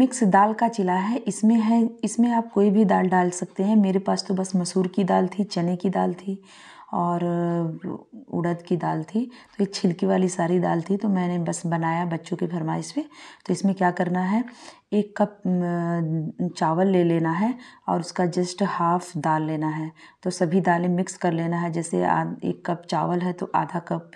Mix दाल का चिला है, इसमें है, इसमें आप कोई भी दाल डाल सकते हैं। मेरे पास तो बस मसूर की दाल थी, चने की दाल थी। और उड़द की दाल थी तो ये छिलकी वाली सारी दाल थी तो मैंने बस बनाया बच्चों की फरमाइश पे। तो इसमें क्या करना है, एक कप चावल ले लेना है और उसका जस्ट हाफ़ दाल लेना है। तो सभी दालें मिक्स कर लेना है, जैसे एक कप चावल है तो आधा कप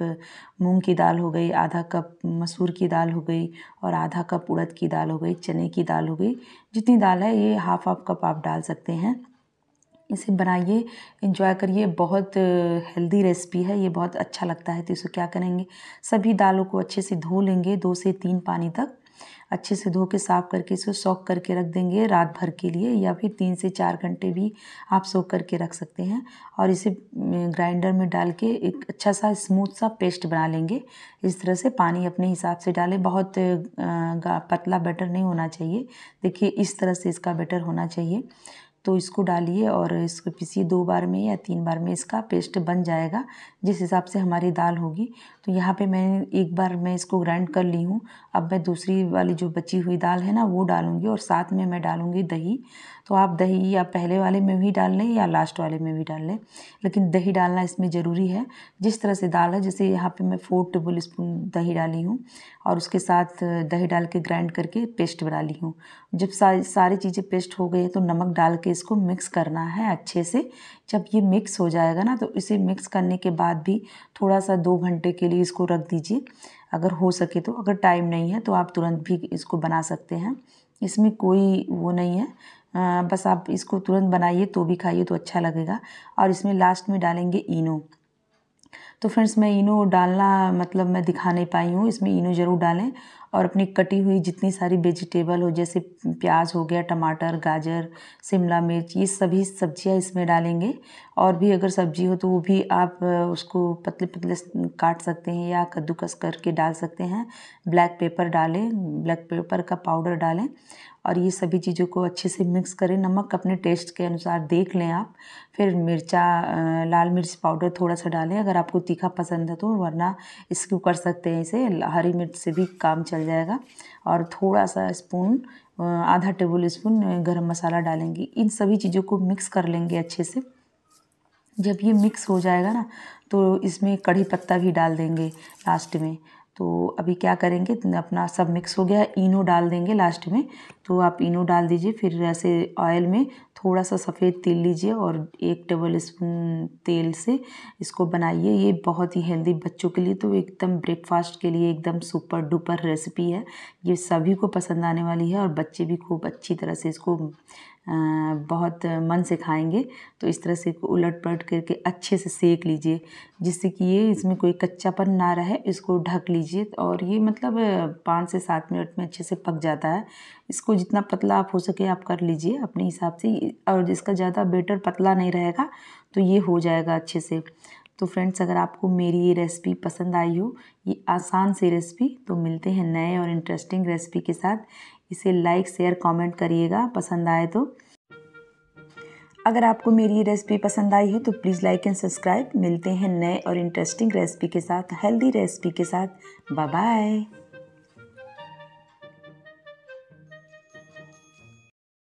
मूंग की दाल हो गई, आधा कप मसूर की दाल हो गई और आधा कप उड़द की दाल हो गई, चने की दाल हो गई। जितनी दाल है, ये हाफ़ हाफ़ कप आप डाल सकते हैं। इसे बनाइए इंजॉय करिए। बहुत हेल्दी रेसिपी है, ये बहुत अच्छा लगता है तो इसे क्या करेंगे? सभी दालों को अच्छे से धो लेंगे, दो से तीन पानी तक। अच्छे से धो के साफ़ करके इसको सोख करके रख देंगे रात भर के लिए, या फिर तीन से चार घंटे भी आप सोख करके रख सकते हैं। और इसे ग्राइंडर में डाल के एक अच्छा सा स्मूथ सा पेस्ट बना लेंगे। इस तरह से पानी अपने हिसाब से डालें। बहुत पतला बैटर नहीं होना चाहिए। देखिए, इस तरह से इसका बैटर होना चाहिए। तो इसको डालिए और इसको पीसिए दो बार में या तीन बार में, इसका पेस्ट बन जाएगा, जिस हिसाब से हमारी दाल होगी। तो यहाँ पे मैंने एक बार मैं इसको ग्राइंड कर ली हूँ। अब मैं दूसरी वाली जो बची हुई दाल है ना, वो डालूँगी और साथ में मैं डालूँगी दही। तो आप दही या पहले वाले में भी डाल लें या लास्ट वाले में भी डाल लें। लेकिन दही डालना इसमें ज़रूरी है। जिस तरह से दाल है, जैसे यहाँ पे मैं फोर टेबल स्पून दही डाली हूँ और उसके साथ दही डाल के ग्राइंड करके पेस्ट बना ली हूँ। जब सारी सारी चीज़ें पेस्ट हो गई तो नमक डाल के इसको मिक्स करना है अच्छे से। जब ये मिक्स हो जाएगा ना तो इसे मिक्स करने के बाद भी थोड़ा सा दो घंटे के लिए इसको रख दीजिए। अगर हो सके तो अगर टाइम नहीं है तो आप तुरंत भी इसको बना सकते हैं। इसमें कोई वो नहीं है। बस आप इसको तुरंत बनाइए तो भी खाइए तो अच्छा लगेगा। और इसमें लास्ट में डालेंगे इनो। तो फ्रेंड्स मैं इनो डालना मतलब मैं दिखा नहीं पाई हूँ। इसमें इनो ज़रूर डालें और अपनी कटी हुई जितनी सारी वेजिटेबल हो, जैसे प्याज हो गया, टमाटर, गाजर, शिमला मिर्च, ये सभी सब्ज़ियाँ इसमें डालेंगे। और भी अगर सब्ज़ी हो तो वो भी आप उसको पतले पतले काट सकते हैं या कद्दूकस करके डाल सकते हैं। ब्लैक पेपर डालें ब्लैक पेपर का पाउडर डालें। और ये सभी चीज़ों को अच्छे से मिक्स करें। नमक अपने टेस्ट के अनुसार देख लें आप। फिर मिर्चा लाल मिर्च पाउडर थोड़ा सा डालें। अगर आपको तीखा पसंद है तो वरना इसको कर सकते हैं इसे। हरी मिर्च से भी काम चल जाएगा। और थोड़ा सा स्पून आधा टेबल स्पून गर्म मसाला डालेंगे। इन सभी चीज़ों को मिक्स कर लेंगे अच्छे से। जब ये मिक्स हो जाएगा ना तो इसमें कढ़ी पत्ता भी डाल देंगे लास्ट में। तो अभी क्या करेंगे अपना सब मिक्स हो गया, इनो डाल देंगे लास्ट में। तो आप इनो डाल दीजिए, फिर ऐसे ऑयल में थोड़ा सा सफ़ेद तेल लीजिए और एक टेबल स्पून तेल से इसको बनाइए। ये बहुत ही हेल्दी बच्चों के लिए तो एकदम ब्रेकफास्ट के लिए एकदम सुपर डुपर रेसिपी है। ये सभी को पसंद आने वाली है और बच्चे भी खूब अच्छी तरह से इसको बहुत मन से खाएँगे तो इस तरह से उलट पलट करके अच्छे से सेक लीजिए, जिससे कि ये इसमें कोई कच्चापन ना रहे, इसको ढक लीजिए, और ये मतलब पाँच से सात मिनट में अच्छे से पक जाता है। इसको जितना पतला आप हो सके आप कर लीजिए अपने हिसाब से, और जिसका ज़्यादा बेटर पतला नहीं रहेगा तो ये हो जाएगा अच्छे से। तो फ्रेंड्स, अगर आपको मेरी ये रेसिपी पसंद आई हो, ये आसान सी रेसिपी तो मिलते हैं नए और इंटरेस्टिंग रेसिपी के साथ। इसे लाइक शेयर कमेंट करिएगा, पसंद आए तो। अगर आपको मेरी ये रेसिपी पसंद आई है तो प्लीज़ लाइक एंड सब्सक्राइब मिलते हैं नए और इंटरेस्टिंग रेसिपी के साथ हेल्दी रेसिपी के साथ। Bye bye